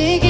내게